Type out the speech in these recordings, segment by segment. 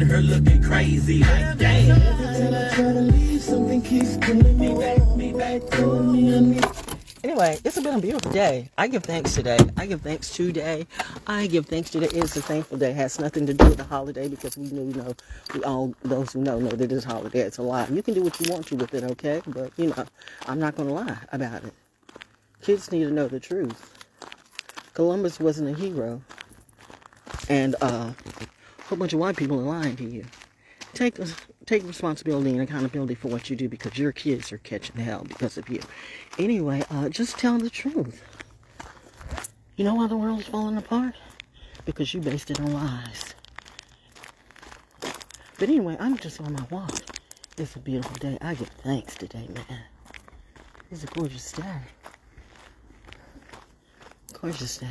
her looking crazy. Like, damn. And I try to leave, something keeps pulling me back, me back, pulling me under. Anyway, it's been a beautiful day. I give thanks today. I give thanks today. I give thanks today. It's a thankful day. It has nothing to do with the holiday because we knew, know, we all those who know know that this holiday it's a lie. You can do what you want to with it, okay? But you know, I'm not gonna lie about it. Kids need to know the truth. Columbus wasn't a hero, and uh, a whole bunch of white people are lying to you. Take take responsibility and accountability for what you do because your kids are catching hell because of you. Anyway, uh, just tell the truth. You know why the world's falling apart? Because you based it on lies. But anyway, I'm just on my walk. It's a beautiful day. I give thanks today, man. It's a gorgeous day. Gorgeous day.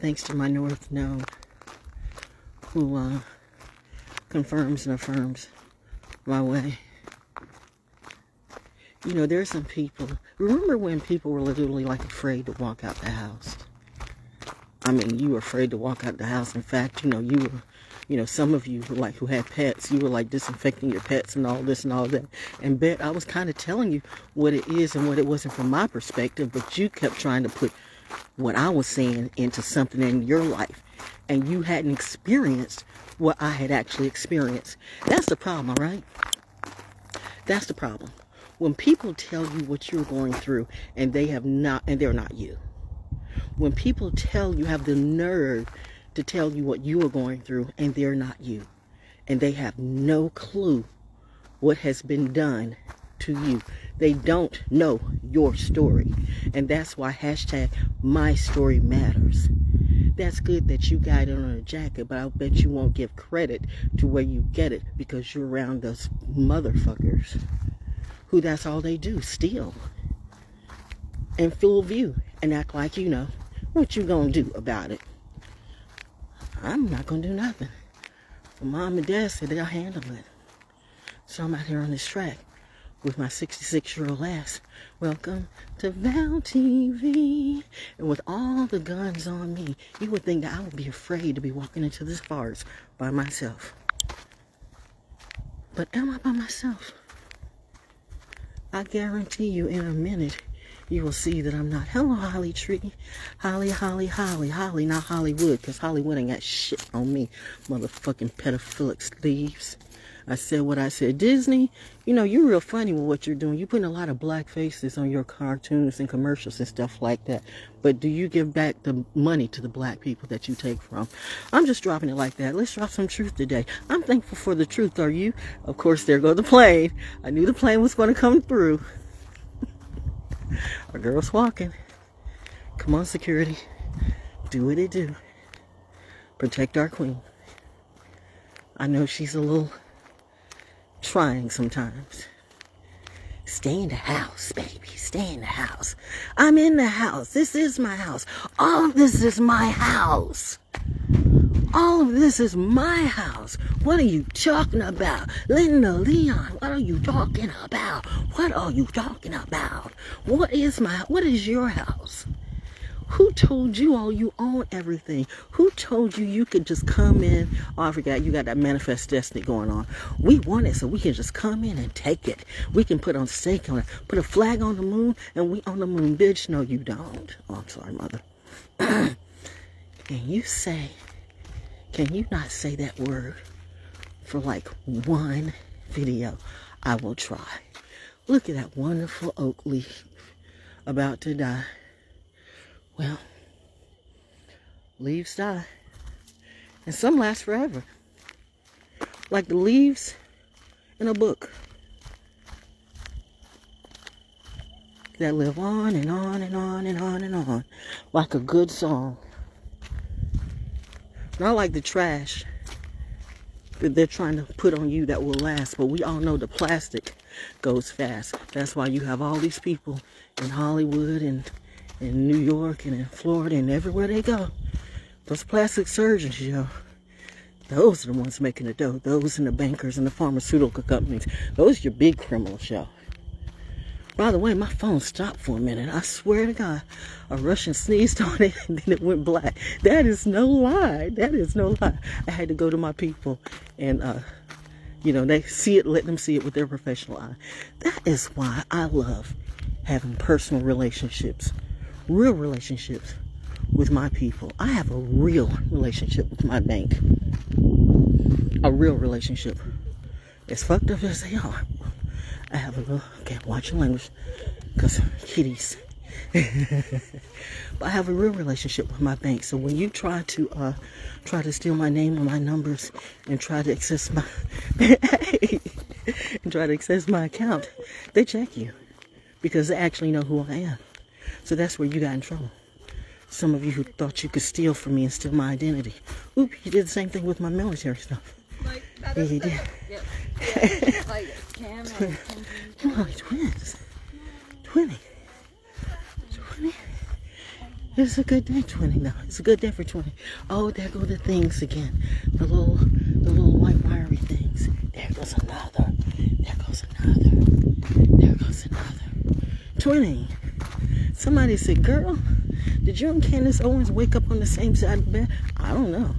Thanks to my North Node, who uh, confirms and affirms my way. You know, there's some people. Remember when people were literally like afraid to walk out the house? I mean, you were afraid to walk out the house. In fact, you know, you were, you know, some of you who like who had pets, you were like disinfecting your pets and all this and all that. And bet I was kind of telling you what it is and what it wasn't from my perspective, but you kept trying to put what I was saying into something in your life, and you hadn't experienced what I had actually experienced. That's the problem, right? That's the problem. When people tell you what you're going through and they have not, and they're not you. When people tell you, have the nerve to tell you what you are going through and they're not you. And they have no clue what has been done to you. They don't know your story. And that's why hashtag my story matters. That's good that you got it on a jacket, but I'll bet you won't give credit to where you get it because you're around those motherfuckers who that's all they do, steal and fool you and act like you know what you gonna do about it. I'm not gonna do nothing. But mom and dad said they'll handle it. So I'm out here on this track with my 66 year old ass. Welcome to Val TV. And with all the guns on me, you would think that I would be afraid to be walking into this forest by myself. But am I by myself? I guarantee you in a minute, you will see that I'm not. Hello, Holly Tree. Holly, Holly, Holly, Holly, not Hollywood, because Hollywood ain't got shit on me. Motherfucking pedophilic thieves. I said what I said. Disney, you know, you're real funny with what you're doing. You're putting a lot of black faces on your cartoons and commercials and stuff like that. But do you give back the money to the black people that you take from? I'm just dropping it like that. Let's drop some truth today. I'm thankful for the truth. Are you? Of course, there go the plane. I knew the plane was going to come through. Our girl's walking. Come on, security. Do what it do. Protect our queen. I know she's a little trying sometimes. Stay in the house, baby. Stay in the house. I'm in the house. This is my house. All of this is my house. All of this is my house. What are you talking about? Linda Leon, what are you talking about? What are you talking about? What is my, what is your house? Who told you all you own everything? Who told you you could just come in? Oh, I forgot you got that manifest destiny going on. We want it so we can just come in and take it. We can put on stake on it, put a flag on the moon, and we on the moon, bitch. No, you don't. Oh, I'm sorry, mother. and you say, can you not say that word for like one video? I will try. Look at that wonderful oak leaf about to die. Well, leaves die. And some last forever. Like the leaves in a book. That live on and on and on and on and on. Like a good song. Not like the trash that they're trying to put on you that will last. But we all know the plastic goes fast. That's why you have all these people in Hollywood and in New York and in Florida and everywhere they go. Those plastic surgeons, yo. Those are the ones making the dough. Those and the bankers and the pharmaceutical companies. Those are your big criminals, yo. By the way, my phone stopped for a minute. I swear to God, a Russian sneezed on it and then it went black. That is no lie. That is no lie. I had to go to my people and, uh, you know, they see it, let them see it with their professional eye. That is why I love having personal relationships, real relationships with my people. I have a real relationship with my bank. A real relationship. As fucked up as they are. I have a little, okay, watch your language, because kitties. but I have a real relationship with my bank. So when you try to uh, try to steal my name or my numbers and try to access my and try to access my account, they check you because they actually know who I am. So that's where you got in trouble. Some of you who thought you could steal from me and steal my identity. Oop, you did the same thing with my military stuff. Like, Yeah, the- did. Yeah. yeah. like Cam and Kenzie. Oh, twins. Twinning. Twinning. It's a good day, twinning now. It's a good day for twinning. Oh, there go the things again. The little, the little white wiry things. There goes another. There goes another. There goes another. Twinning. Somebody said, girl, did you and Candace Owens wake up on the same side of the bed? I don't know.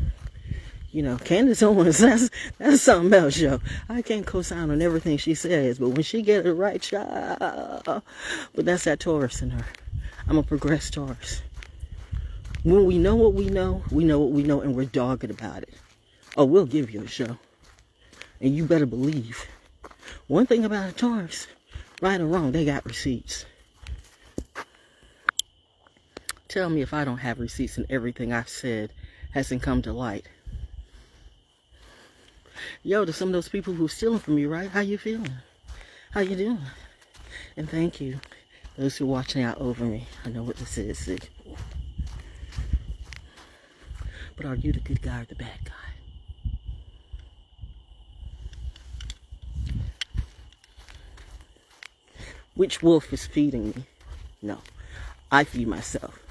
You know, Candace Owens, that's that's something else, yo. I can't co-sign on everything she says, but when she get it right, child. But that's that Taurus in her. I'm a progressed Taurus. When we know what we know, we know what we know, and we're dogged about it. Oh, we'll give you a show. And you better believe. One thing about a Taurus, right or wrong, they got receipts. Tell me if I don't have receipts and everything I've said hasn't come to light. Yo, to some of those people who stealing from you, right? How you feeling? How you doing? And thank you, those who are watching out over me. I know what this is. But are you the good guy or the bad guy? Which wolf is feeding me? No, I feed myself.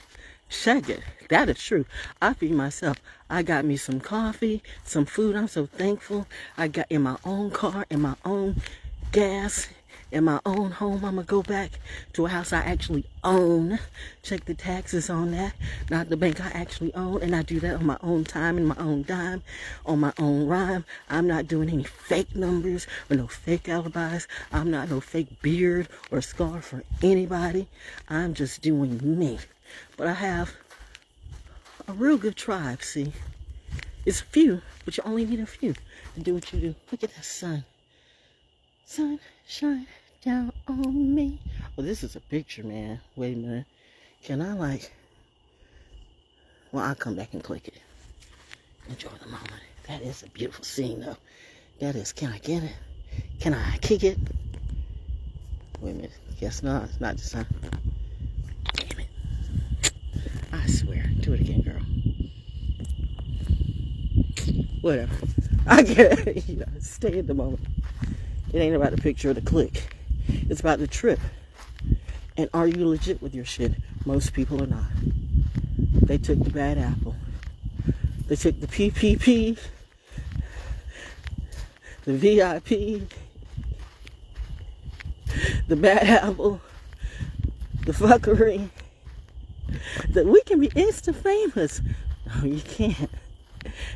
Shag it. That is true. I feed myself. I got me some coffee, some food. I'm so thankful. I got in my own car, in my own gas, in my own home. I'm going to go back to a house I actually own. Check the taxes on that. Not the bank I actually own. And I do that on my own time, in my own dime, on my own rhyme. I'm not doing any fake numbers or no fake alibis. I'm not no fake beard or scar for anybody. I'm just doing me. But I have a real good tribe, see. It's a few, but you only need a few to do what you do. Look at that sun. Sun shine down on me. Well, this is a picture, man. Wait a minute. Can I like well I'll come back and click it. Enjoy the moment. That is a beautiful scene though. That is can I get it? Can I kick it? Wait a minute. Guess not. It's not the sun. I swear. Do it again, girl. Whatever. I get it. You know, stay in the moment. It ain't about the picture or the click. It's about the trip. And are you legit with your shit? Most people are not. They took the bad apple. They took the PPP, the VIP, the bad apple, the fuckery. That we can be insta famous. No, you can't.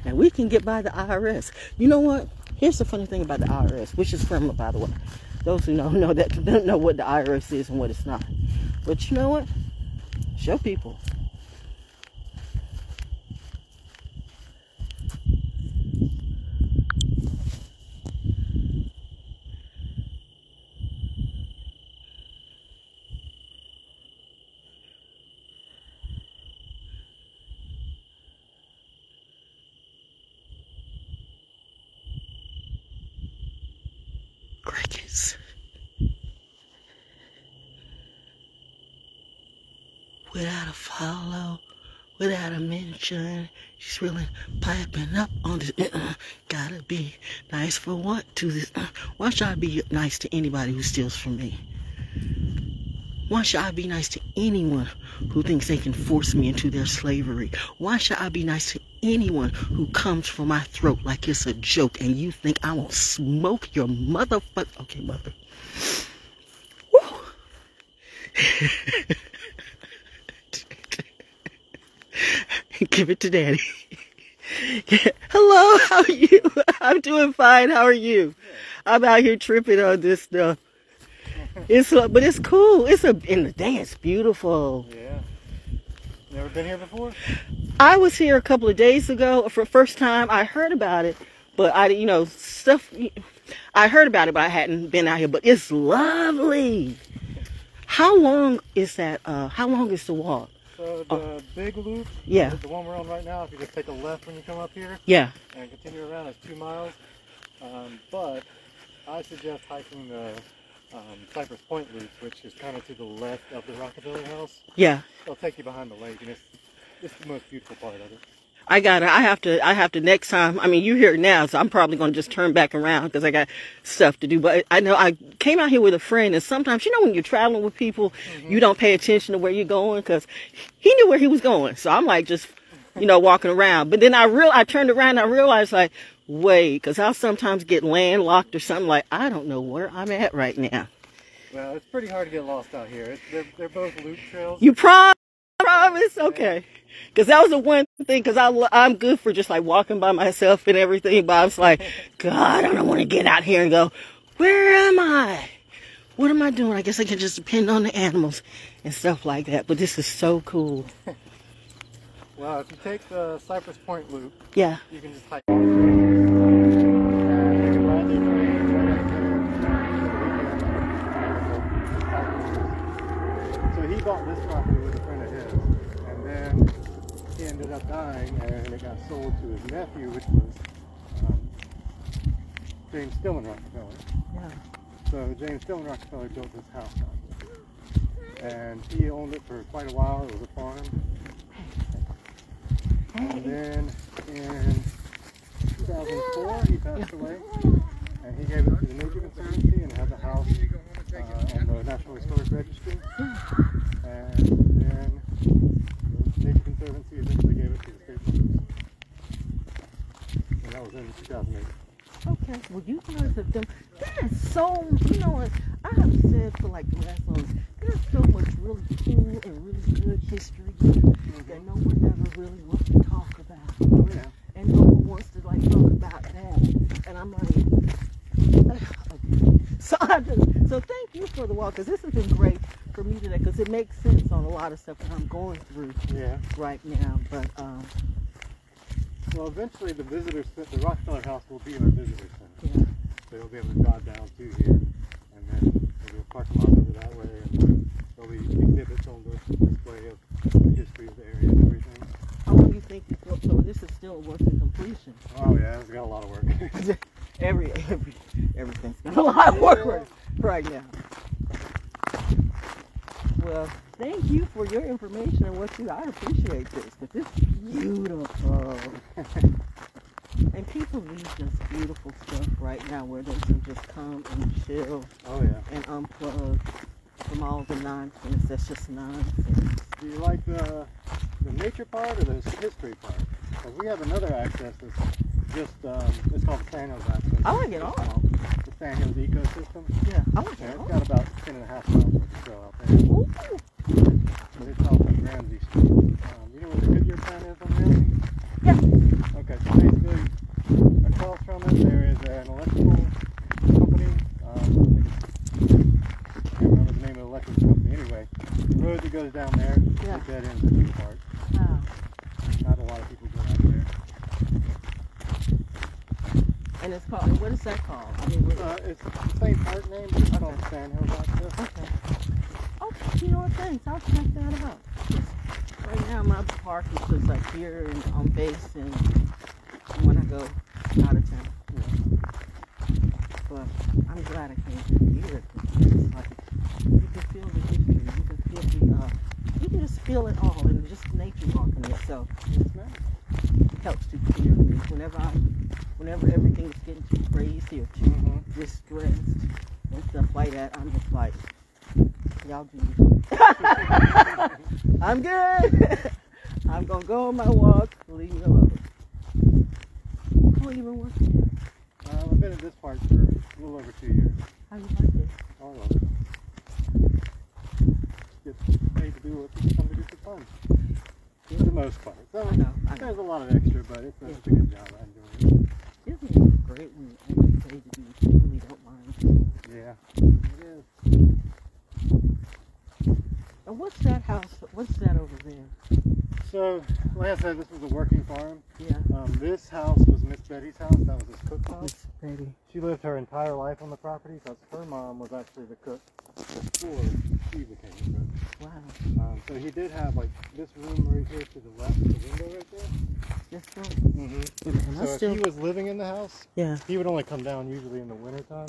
And we can get by the IRS. You know what? Here's the funny thing about the IRS, which is from, by the way. Those who know know that don't know what the IRS is and what it's not. But you know what? Show people. Crickets. Without a follow, without a mention, she's really piping up on this. Uh, gotta be nice for what? To this. Uh, why should I be nice to anybody who steals from me? Why should I be nice to anyone who thinks they can force me into their slavery? Why should I be nice to anyone who comes for my throat like it's a joke and you think I won't smoke your motherfucker? Okay, mother. Give it to daddy. Hello, how are you? I'm doing fine. How are you? I'm out here tripping on this stuff. It's but it's cool. It's a in the day. It's beautiful. Yeah. Never been here before? I was here a couple of days ago for the first time. I heard about it, but I, you know, stuff. I heard about it, but I hadn't been out here. But it's lovely. How long is that? Uh, how long is the walk? So the big loop, Oh. Yeah. the one we're on right now, if you just take a left when you come up here Yeah. and continue around, it's two miles. Um, but I suggest hiking the um, Cypress Point loop, which is kind of to the left of the Rockefeller House. Yeah. It'll take you behind the lake, and it's it's the most beautiful part of it. I got it. I have to, I have to next time. I mean, you're here now, so I'm probably gonna just turn back around because I got stuff to do. But I know I came out here with a friend, and sometimes, you know, when you're traveling with people, you don't pay attention to where you're going because he knew where he was going. So I'm like just, you know, walking around. But then I real, I turned around and I realized like, wait, because I'll sometimes get landlocked or something like, I don't know where I'm at right now. Well, it's pretty hard to get lost out here. It's, they're, they're both loop trails. You prom- promise? Okay. Because that was the one thing, because I'm good for just like walking by myself and everything, but I was like, God, I don't want to get out here and go, where am I? What am I doing? I guess I can just depend on the animals and stuff like that. But this is so cool. Well, if you take the Cypress Point loop, Yeah. you can just hike. So bought this property with a friend of his, and then he ended up dying, and it got sold to his nephew, which was um, James Stillman Rockefeller. Yeah. So James Stillman Rockefeller built this house and he owned it for quite a while. It was a farm, and then in 2004, he passed away, and he gave it to the Nature Conservancy and had the house uh, on the National Historic Registry. And then the Nature Conservancy eventually gave it to the state police. And that was in 2008. Okay. Well, you guys have done. There's so, you know what? I have said for like the last month, there's so much really cool and really good history here that no one ever really wants to talk about. Oh, yeah. and no one wants to like talk about that. And I'm like, okay. So I just, so thank you for the walk because this has been great for me today because it makes sense on a lot of stuff that I'm going through Yeah. right now. But um, Well, eventually the visitor center, the Rockefeller House will be our visitor center. yeah, So you'll be able to drive down to here, and then there'll be a parking lot over that way, and there'll be exhibits on the display of the history of the area and everything. how long do you think before? So this is still a work in completion. Oh yeah, it's got a lot of work. Every every everything's got a lot of work right, right now. Well, thank you for your information and what you. I appreciate this because it's beautiful. and people need just beautiful stuff right now where they can just come and chill oh yeah. and unplug from all the nonsense that's just nonsense. Do you like the the nature part or the history part? Because we have another access that's just um, it's called the Sand Hills access. I like it all. The Sand Hills ecosystem. Yeah, I like Yeah, it all. And a half miles worth of trail out there. Ooh. But it's called the Ramsey Street. Um, you know where the Goodyear plant is on Ramsey? Yeah. Okay, so basically across from it there is an electrical company. Um, I can't remember the name of the electrical company. Anyway, the road that goes down there, Yeah. it dead ends at two parts. Wow. Not a lot of people go out there. And it's called. What is that called? I mean, what, Uh, it's the same park name, but it's called Sand Hills Access. Okay. Okay, you know what? Thanks. I'll check that out. Right now, my park is just like here and on base, and when I go out of town. But I'm glad I came here. It's like you can feel the history. You can feel the. Uh, you can just feel it all, and just nature walking itself Yes, ma'am. helps to clear me. Whenever I'm, whenever everything is getting too crazy or too Mhm. distressed and stuff like that, I'm just like, Y'all dream. I'm good. I'm gonna go on my walk. Leave me alone. How long you been working here? Uh, um, I've been at this park for a little over two years. How do you like it? Oh, I love it. Get paid to do what somebody do for fun. For the most part. So, I know, I know. There's a lot of extra, but it's yeah. such a good job. I enjoy It's great when you're paid to do what you really don't mind? Yeah, it is. What's that house? What's that over there? So, like I said, this was a working farm. Yeah. Um, this house was Miss Betty's house. That was his cook's house. Miss Betty. She lived her entire life on the property because her mom was actually the cook before she became the cook. Wow. Um, so he did have like this room right here to the left, of the window right there. This one? Mm-hmm. I So still, if he was living in the house, yeah. he would only come down usually in the wintertime.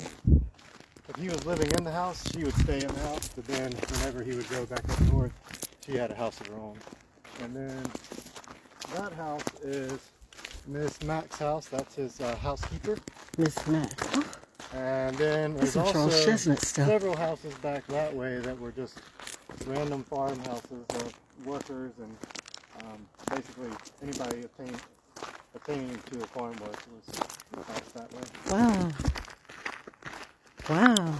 He was living in the house, she would stay in the house, but then whenever he would go back up north, she had a house of her own. And then that house is Miss Mac's house. That's his uh, housekeeper. Miss Mac. Oh, And then there's also several houses back that way that were just random farmhouses of workers and um, basically anybody attain, attaining to a farm work was that way. Wow. Wow.